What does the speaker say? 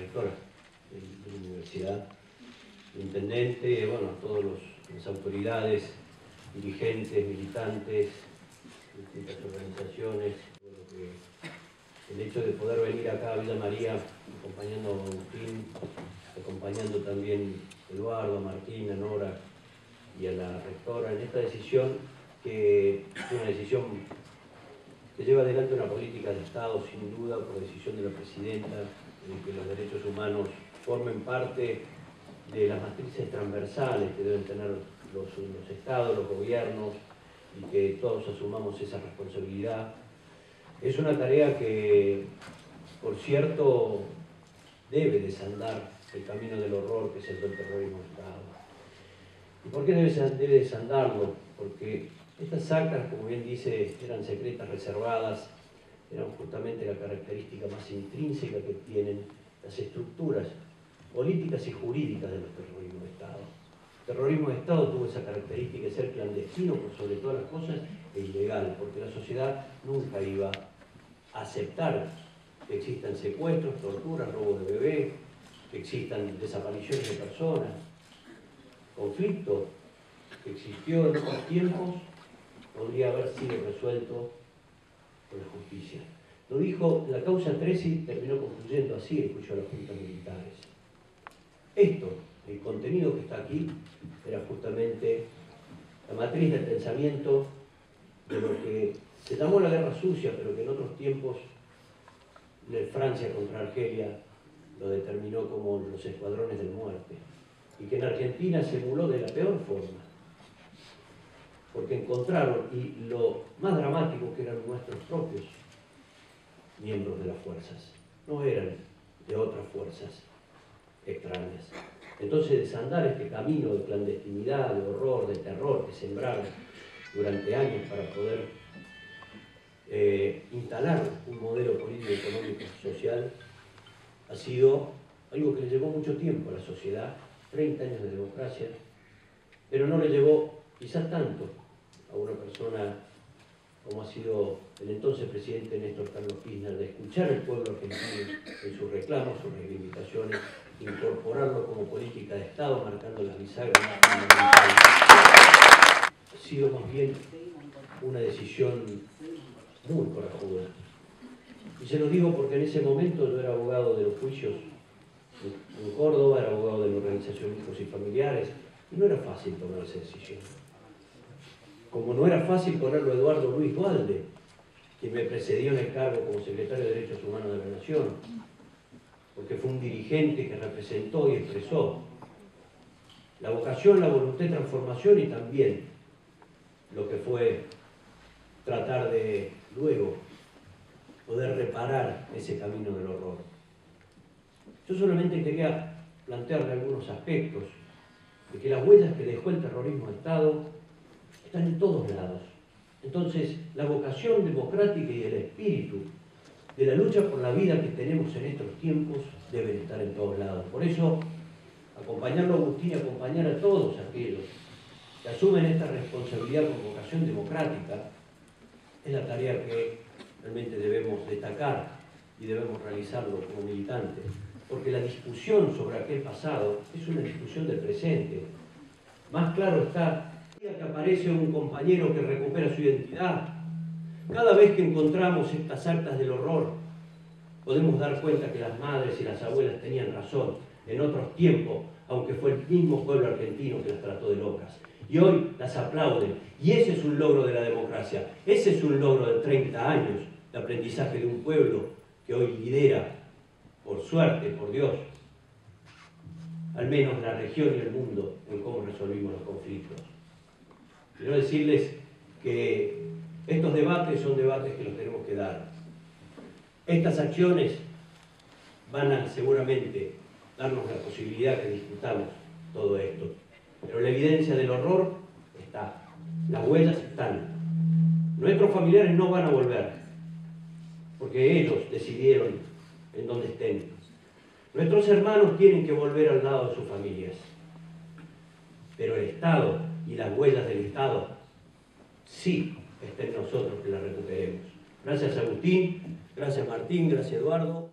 rectora de, la universidad, el intendente, bueno, todas las autoridades, dirigentes, militantes, distintas organizaciones, el hecho de poder venir acá a Villa María acompañando a Agustín, acompañando también a Eduardo, a Martín, a Nora y a la rectora en esta decisión, que es una decisión que lleva adelante una política de Estado, sin duda, por decisión de la Presidenta, de que los derechos humanos formen parte de las matrices transversales que deben tener los, estados, los gobiernos, y que todos asumamos esa responsabilidad. Es una tarea que, por cierto, debe desandar el camino del horror que es el terrorismo de Estado. ¿Y por qué debe, debe desandarlo? Porque estas actas, como bien dice, eran secretas, reservadas, eran justamente la característica más intrínseca que tienen las estructuras políticas y jurídicas de los terrorismos de Estado. El terrorismo de Estado tuvo esa característica de ser clandestino por sobre todas las cosas e ilegal, porque la sociedad nunca iba a aceptar que existan secuestros, torturas, robo de bebé, que existan desapariciones de personas, conflicto que existió en otros tiempos podría haber sido resuelto por la justicia. Lo dijo, la causa 13 y terminó concluyendo así juicio a las juntas militares. Esto, el contenido que está aquí, era justamente la matriz del pensamiento de lo que se llamó la guerra sucia, pero que en otros tiempos de Francia contra Argelia lo determinó como los escuadrones de muerte, y que en Argentina se emuló de la peor forma porque encontraron, y lo más dramático que eran nuestros propios miembros de las fuerzas, no eran de otras fuerzas extrañas. Entonces desandar este camino de clandestinidad, de horror, de terror que sembraron durante años para poder eh, instalar un modelo político, económico, social, ha sido algo que le llevó mucho tiempo a la sociedad, 30 años de democracia, pero no le llevó quizás tanto a una persona como ha sido el entonces presidente Néstor Carlos Kirchner, de escuchar al pueblo argentino en sus reclamos, sus reivindicaciones, incorporarlo como política de Estado, marcando las bisagras. Ha sido más bien una decisión muy corajuda. Y se lo digo porque en ese momento yo era abogado de los juicios en Córdoba, era abogado de la organización Hijos y Familiares, y no era fácil tomar esa decisión como no era fácil ponerlo Eduardo Luis Valde, quien me precedió en el cargo como secretario de Derechos Humanos de la Nación, porque fue un dirigente que representó y expresó la vocación, la voluntad de transformación y también lo que fue tratar de luego poder reparar ese camino del horror. Yo solamente quería plantearle algunos aspectos de que las huellas que dejó el terrorismo de Estado están en todos lados. Entonces, la vocación democrática y el espíritu de la lucha por la vida que tenemos en estos tiempos deben estar en todos lados. Por eso, acompañarlo a Agustín y acompañar a todos aquellos que asumen esta responsabilidad con vocación democrática es la tarea que realmente debemos destacar y debemos realizarlo como militantes. Porque la discusión sobre aquel pasado es una discusión del presente. Más claro está que aparece un compañero que recupera su identidad, cada vez que encontramos estas actas del horror, podemos dar cuenta que las madres y las abuelas tenían razón en otros tiempos, aunque fue el mismo pueblo argentino que las trató de locas. Y hoy las aplauden. Y ese es un logro de la democracia. Ese es un logro de 30 años de aprendizaje de un pueblo que hoy lidera, por suerte, por Dios, al menos la región y el mundo en cómo resolvimos los conflictos. Quiero decirles que estos debates son debates que los tenemos que dar. Estas acciones van a seguramente darnos la posibilidad que discutamos todo esto. Pero la evidencia del horror está, las huellas están. Nuestros familiares no van a volver, porque ellos decidieron en dónde estén. Nuestros hermanos tienen que volver al lado de sus familias, pero el Estado y las huellas del Estado, sí está nosotros que las recuperemos. Gracias Agustín, gracias Martín, gracias Eduardo.